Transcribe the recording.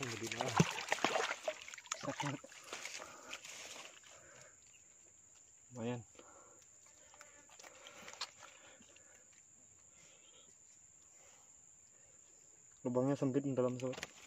langsung di bawah Sakit. Lumayan. Lubangnya sempit dalam sobat.